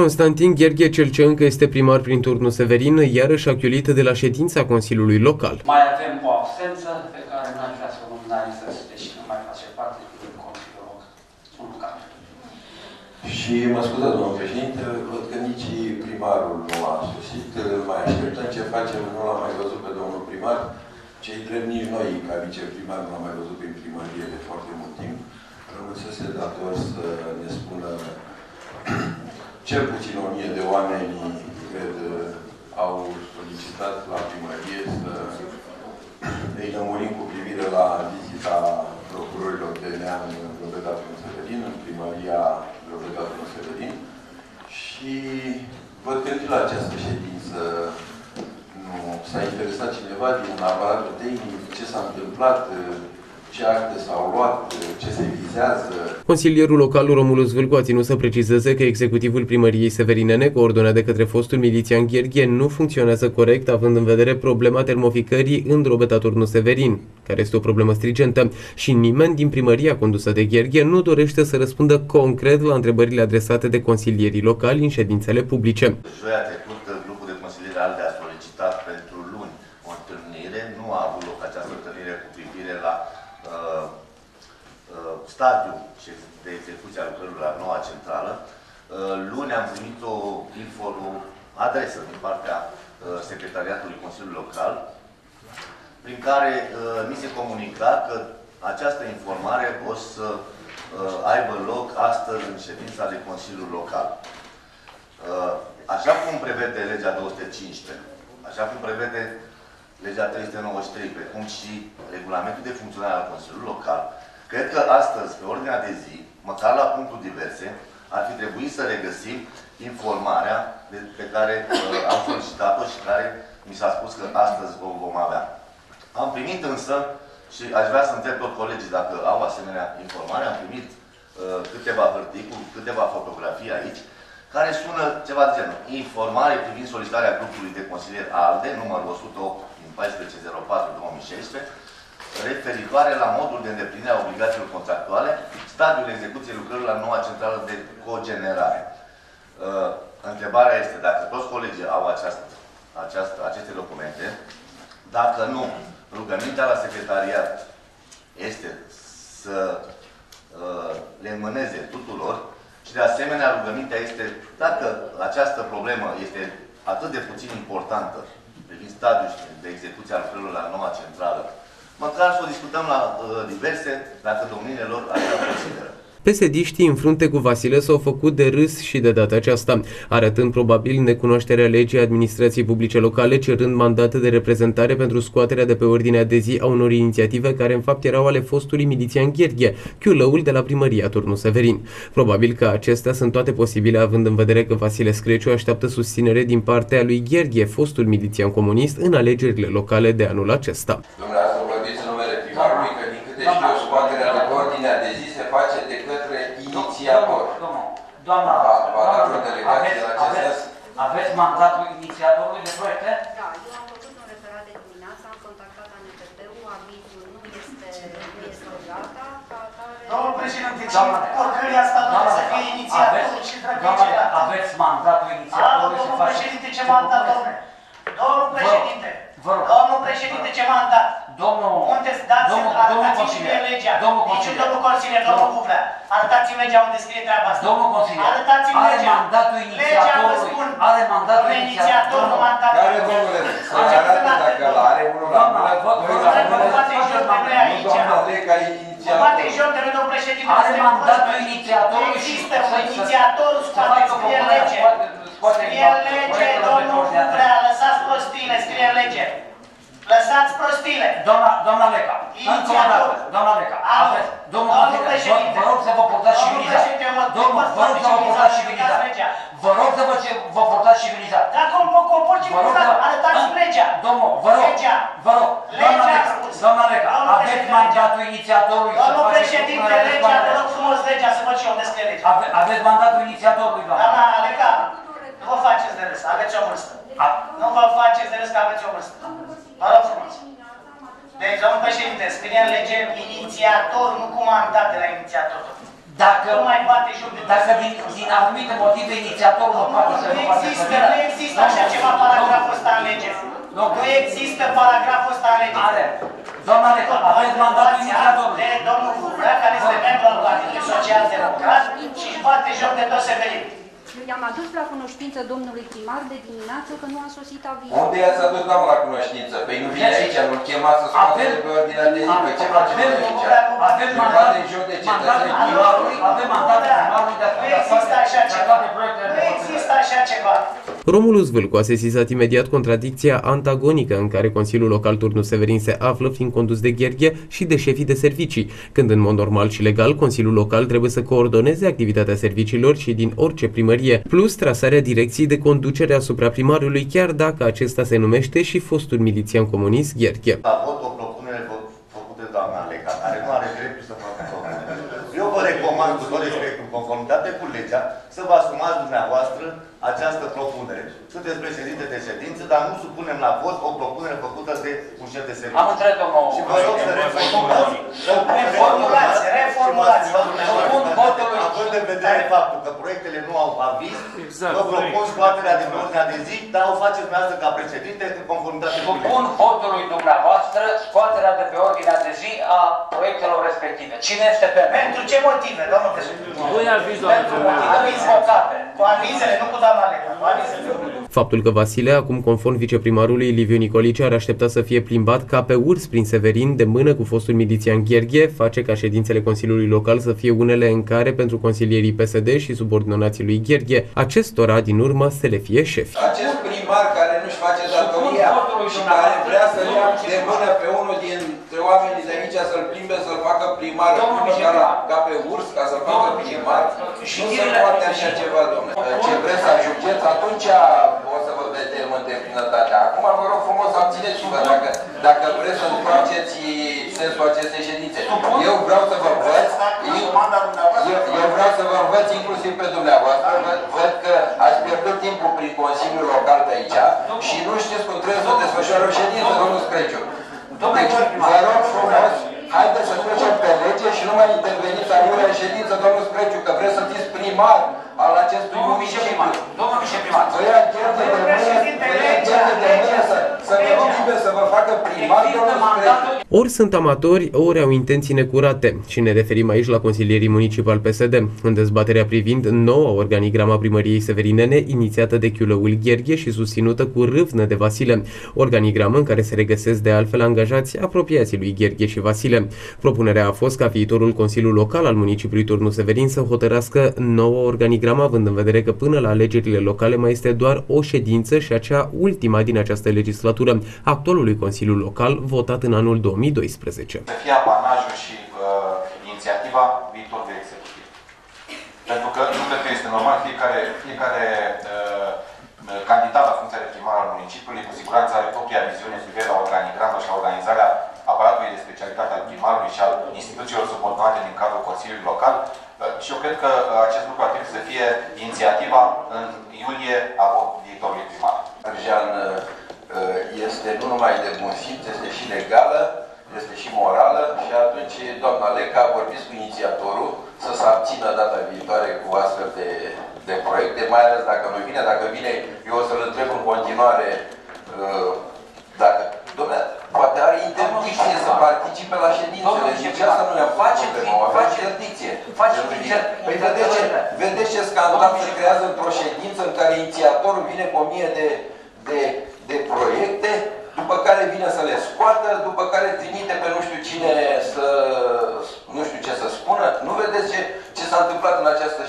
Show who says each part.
Speaker 1: Constantin Gherghe cel ce încă este primar prin turnul Severin, iarăși a chiulit de la ședința Consiliului Local.
Speaker 2: Mai avem o absență pe care n-aș vrea să o nominalizez, deși nu mai face parte din Consiliul Local.
Speaker 3: Și mă scuze, domnul președinte, văd că nici primarul nu a sosit. Mai așteptăm ce facem, nu l-am mai văzut pe domnul primar. Cei drept nici noi, ca viceprimar, nu l-am mai văzut prin primărie de foarte mult timp. Rămâsese dator să ne spună cel puțin o mie de oameni, cred, au solicitat la primărie să îi lămurim cu privire la vizita procurorilor de neam în Drobetatul Severin, în primăria Drobetatul Severin. Și văd că la această ședință nu s-a interesat cineva din aparatul tehnic, ce s-a întâmplat, ce acte s-au luat, ce se vizează.
Speaker 1: Consilierul local Romulus Vâlcu a ținut să precizeze că executivul primăriei Severinene, coordonat de către fostul milițian Gherghe, nu funcționează corect, având în vedere problema termoficării în drobeta turnul Severin, care este o problemă strigentă, și nimeni din primăria condusă de Gherghe nu dorește să răspundă concret la întrebările adresate de consilierii locali în ședințele publice.
Speaker 4: Joia trecută, grupul de consiliere ALDE a solicitat pentru luni o întâlnire. Nu a avut loc această întâlnire cu privire la uh, uh, stadiul de execuție a lucrărilor la noua centrală. Uh, luni am primit o, info, o adresă din partea uh, Secretariatului Consiliului Local, prin care uh, mi se comunica că această informare o să uh, aibă loc astăzi în ședința de Consiliul Local. Uh, așa cum prevede legea 215, așa cum prevede legea 393, precum și regulamentul de funcționare al Consiliului Local, cred că astăzi, pe ordinea de zi, măcar la punctul diverse, ar fi trebuit să regăsim informarea de, pe care uh, am solicitat-o și care mi s-a spus că astăzi o vom avea. Am primit însă, și aș vrea să întreb tot colegii dacă au asemenea informare, am primit uh, câteva hârtii cu câteva fotografii aici, care sună ceva de genul. Informare privind solicitarea grupului de consilier ALDE, numărul 108 din 1404-2016, referitoare la modul de îndeplinire a obligațiilor contractuale, stadiul execuției lucrărilor la noua centrală de cogenerare. Uh, întrebarea este dacă toți colegii au această, această, aceste documente, dacă nu, rugămintea la secretariat este să uh, le înmâneze tuturor și de asemenea rugămintea este, dacă această problemă este atât de puțin importantă privind stadiul de execuție al lucrărilor la noua centrală, măcar să o discutăm la uh, diverse, dacă domnile lor așa consideră.
Speaker 1: Pesediștii în frunte cu Vasile s-au făcut de râs și de data aceasta, arătând probabil necunoașterea legii administrației publice locale, cerând mandate de reprezentare pentru scoaterea de pe ordinea de zi a unor inițiative care în fapt erau ale fostului milițian Gherghe, chiulăul de la primăria Turnul Severin. Probabil că acestea sunt toate posibile având în vedere că Vasile Screciu așteaptă susținere din partea lui Gherghe, fostul milițian comunist, în alegerile locale de anul acesta.
Speaker 3: Dumneavoastră vorbiți numele primarului, că din câte știu eu, scoaterea de pe ordinea de zi se face de către inițiator.
Speaker 2: Domnul, doamna,
Speaker 3: Va- va da
Speaker 2: doamna,
Speaker 3: vreo delegație
Speaker 2: aveți,
Speaker 3: în acest
Speaker 2: aveți,
Speaker 3: sens?
Speaker 2: aveți mandatul inițiatorului de proiecte?
Speaker 5: Da, eu am făcut un referat de dimineață, am contactat ANPP-ul, avizul nu este, nu este gata, ca atare...
Speaker 6: Domnul președinte, ce
Speaker 2: Doamna,
Speaker 6: porcăria asta nu
Speaker 2: doamna,
Speaker 6: să fie inițiatorul
Speaker 2: aveți-
Speaker 6: și
Speaker 2: doamna,
Speaker 6: drăgăcirea.
Speaker 2: aveți mandatul
Speaker 6: A,
Speaker 2: inițiatorului și
Speaker 6: domnul
Speaker 2: faceți...
Speaker 6: președinte, ce mandat, domnule? Domnul președinte,
Speaker 2: vă rog.
Speaker 6: domnul președinte, ce mandat?
Speaker 2: Domnul,
Speaker 6: Unde dați,
Speaker 2: domnul, domnul
Speaker 6: arătați-mi
Speaker 2: consilier,
Speaker 6: mie legea.
Speaker 2: domnul
Speaker 6: Nici
Speaker 2: consilier,
Speaker 6: domnul consilier, domnul Bublea. Arătați-mi legea unde scrie treaba asta.
Speaker 2: Domnul consilier,
Speaker 6: Arătați-mi
Speaker 2: are
Speaker 6: legea.
Speaker 2: mandatul
Speaker 6: Legea, vă
Speaker 2: inițiatorului,
Speaker 6: spun.
Speaker 2: are mandatul
Speaker 6: Domnule
Speaker 2: inițiatorului.
Speaker 6: inițiatorul, mandatul.
Speaker 3: Care, domnule, să arate dacă îl are unul la
Speaker 2: Doamna,
Speaker 3: mână,
Speaker 2: vă-
Speaker 3: doi
Speaker 2: vă-
Speaker 3: la
Speaker 2: vă-
Speaker 3: mână,
Speaker 2: vă-
Speaker 6: Bate joc de noi
Speaker 3: nu
Speaker 6: aici.
Speaker 3: doamna Leca e
Speaker 6: Mă bate
Speaker 3: inițiator.
Speaker 6: joc de noi, domnul președinte.
Speaker 2: Are
Speaker 6: suntem
Speaker 2: mandatul
Speaker 6: proști.
Speaker 2: inițiatorului și
Speaker 6: Există
Speaker 2: să-
Speaker 6: un
Speaker 2: să-
Speaker 6: inițiator,
Speaker 2: să
Speaker 6: scoate,
Speaker 2: facă
Speaker 6: scrie
Speaker 2: propunerea,
Speaker 6: lege.
Speaker 2: scoate- scoate
Speaker 6: Scrie
Speaker 2: proiectul
Speaker 6: lege,
Speaker 2: de
Speaker 6: domnul
Speaker 2: ordine de zi.
Speaker 6: Bublea, lăsați prostiile, scrie lege. Lăsați prostiile.
Speaker 2: Doamna, doamna Leca, încă o dată,
Speaker 6: Inițiator.
Speaker 2: doamna Leca,
Speaker 6: Alo.
Speaker 2: aveți, domnul
Speaker 6: Domnul
Speaker 2: consilier, vă,
Speaker 6: președinte.
Speaker 2: vă rog să vă portați
Speaker 6: Domnul
Speaker 2: civilizat.
Speaker 6: președinte, eu mă-
Speaker 2: Domnul,
Speaker 6: mă
Speaker 2: vă rog să vă
Speaker 6: civilizat,
Speaker 2: portați
Speaker 6: aplicați
Speaker 2: civilizat.
Speaker 6: legea.
Speaker 2: Vă rog să vă, vă portați civilizat.
Speaker 6: Dacă mă compor
Speaker 2: Vă rog
Speaker 6: civilizat,
Speaker 2: să-
Speaker 6: arătați-mi
Speaker 2: În-
Speaker 6: legea.
Speaker 2: Domnul, vă rog,
Speaker 6: Legea.
Speaker 2: vă rog, doamna
Speaker 6: Legea,
Speaker 2: Leca,
Speaker 6: spus.
Speaker 2: doamna Leca,
Speaker 6: Domnul
Speaker 2: aveți
Speaker 6: președinte,
Speaker 2: mandatul inițiatorului să
Speaker 6: Domnul
Speaker 2: faceți
Speaker 6: președinte,
Speaker 2: propunerea de
Speaker 6: legea, vă
Speaker 2: scoatere.
Speaker 6: rog frumos legea, să văd și eu unde scrie legea.
Speaker 2: Ave, aveți mandatul inițiatorului, doamna.
Speaker 6: Doamna Aleca, nu vă faceți de râs, aveți o vârstă.
Speaker 2: A-
Speaker 6: Nu vă faceți de râs că aveți o vârstă. Vă rog frumos. Deci, domnul președinte, scrie în lege inițiator, nu cu mandat de la inițiator.
Speaker 7: Dacă,
Speaker 6: nu mai bate joc de
Speaker 7: dacă din, din anumite motive inițiatorul nu poate să
Speaker 6: Nu
Speaker 7: nu poate să
Speaker 6: există,
Speaker 7: vină.
Speaker 6: nu există așa ceva paragraful ăsta în lege.
Speaker 7: Nu.
Speaker 6: Nu există paragraful ăsta în lege.
Speaker 7: Are. Doamna Leca, aveți mandatul inițiatorului.
Speaker 6: De domnul Fură, care este membru al Partidului Social Democrat și își bate joc de toți severii.
Speaker 5: Eu i-am adus la cunoștință domnului primar de dimineață că nu a sosit avizul.
Speaker 3: Unde i-ați adus doamna la cunoștință? Păi nu vine aici, nu-l chemați să scoate
Speaker 7: Avem-
Speaker 3: de pe ordinea de zi. Păi ce face
Speaker 7: Avem,
Speaker 3: aici?
Speaker 7: avem
Speaker 3: Îi
Speaker 7: mandat,
Speaker 3: bate joc de
Speaker 7: mandatul
Speaker 3: cetățeni.
Speaker 7: primarului, avem mandatul primarului de a
Speaker 6: Nu există așa ceva. Nu există așa ceva.
Speaker 1: Romulus Vâlcu a sesizat imediat contradicția antagonică în care Consiliul Local Turnul Severin se află, fiind condus de Gherghe și de șefii de servicii, când în mod normal și legal Consiliul Local trebuie să coordoneze activitatea serviciilor și din orice primărie, plus trasarea direcției de conducere asupra primarului, chiar dacă acesta se numește și fostul milițian comunist Gherghe.
Speaker 4: La vot o propunere fă- făcută de doamna Leca, care nu are dreptul să facă propunere. Eu vă recomand cu tot respectul, în conformitate cu legea, să vă asumați dumneavoastră această propunere. Sunteți președinte de ședință, dar nu supunem la vot o propunere făcută de un șef de serviciu.
Speaker 7: Am înțeles, domnul.
Speaker 4: Și vă rog să reformulați.
Speaker 6: Reformulați, reformulați, vă
Speaker 7: Supun votului.
Speaker 4: Având în vedere faptul că proiectele nu au aviz, vă propun scoaterea din ordinea de zi, dar o faceți dumneavoastră ca președinte în conformitate cu legea.
Speaker 7: Supun votului dumneavoastră scoaterea de pe ordinea de zi a proiectelor respective. Cine este pentru?
Speaker 6: Pentru ce motive, domnul președinte?
Speaker 7: Pentru motive invocate.
Speaker 6: Cu avizele, nu cu doamna Leca, cu avizele.
Speaker 1: Faptul că Vasile, acum conform viceprimarului Liviu Nicolice, ar aștepta să fie plimbat ca pe urs prin Severin de mână cu fostul milițian Gherghe, face ca ședințele Consiliului Local să fie unele în care, pentru consilierii PSD și subordonații lui Gherghe, acestora din urmă să le fie șefi.
Speaker 3: Acest primar care nu-și face datoria și care vrea să ia de mână pe unul dintre oamenii de aici să-l plimbe, să-l facă primar,
Speaker 7: Domnul
Speaker 3: ca,
Speaker 7: viceprimar.
Speaker 3: ca pe urs, ca să-l facă
Speaker 7: Domnul
Speaker 3: primar.
Speaker 7: Și
Speaker 3: Nu se
Speaker 7: zilele-
Speaker 3: poate așa ceva, domnule. Ce vreți să ajungeți, atunci o să vă vedem în deplinătate. Acum vă rog frumos, abțineți-vă dacă, dacă vreți să faceți sensul acestei ședințe. Eu vreau să vă învăț, eu, eu, eu vreau să vă învăț inclusiv pe dumneavoastră, văd, văd că ați pierdut timpul prin Consiliul Local de aici și nu știți cum trebuie să desfășoare o ședință, domnul Screciu. Deci, vă rog frumos, haideți să trecem pe lege și nu mai interveniți aiurea în ședință, domnul Screciu, că vreți să fiți primar al acestui
Speaker 7: Domnul
Speaker 3: municipiu.
Speaker 7: viceprimar. Domnul viceprimar.
Speaker 3: Vă ia ghete de mână, vă ia ghete de mână să, să vă rog să vă facă primar,
Speaker 7: Există
Speaker 3: domnul Screciu.
Speaker 7: Mandatul
Speaker 1: Ori sunt amatori, ori au intenții necurate și ne referim aici la consilierii municipal PSD. În dezbaterea privind noua organigrama primăriei severinene, inițiată de Chiulăul Gherghe și susținută cu râvnă de Vasile, organigramă în care se regăsesc de altfel angajați apropiații lui Gherghe și Vasile. Propunerea a fost ca viitorul Consiliu Local al municipiului Turnul Severin să hotărască noua organigramă, având în vedere că până la alegerile locale mai este doar o ședință și acea ultima din această legislatură, actualului Consiliu Local, votat în anul 2012.
Speaker 8: să fie apanajul și uh, inițiativa viitorului executiv. Pentru că nu cred că este normal, fiecare, fiecare uh, candidat la funcția de primar al municipiului cu siguranță are propria viziune cu privire la organigramă și la organizarea aparatului de specialitate al primarului și al instituțiilor subordonate din cadrul Consiliului Local. Uh, și eu cred că uh, acest lucru ar trebui să fie inițiativa în iulie a viitorului primar.
Speaker 3: Jean este nu numai de bun simț, este și legală, este și morală și atunci doamna Leca a vorbit cu inițiatorul să se abțină data viitoare cu astfel de, de proiecte, mai ales dacă nu vine, dacă vine, eu o să-l întreb în continuare uh, dacă, domnule, poate are interdicție să participe la ședințele,
Speaker 7: Domnul
Speaker 3: nici asta nu i-a
Speaker 7: face-
Speaker 3: problemă, avea
Speaker 7: face-
Speaker 3: interdicție.
Speaker 7: face
Speaker 3: Să nu vină.
Speaker 7: inter-
Speaker 3: Păi vedeți ce, vedeți ce scandal se creează într-o ședință în care inițiatorul vine cu o mie de, de, de proiecte, după care vine să le scoată, după care trimite pe nu știu cine să, nu știu ce să spună. Nu vedeți ce, ce s-a întâmplat în această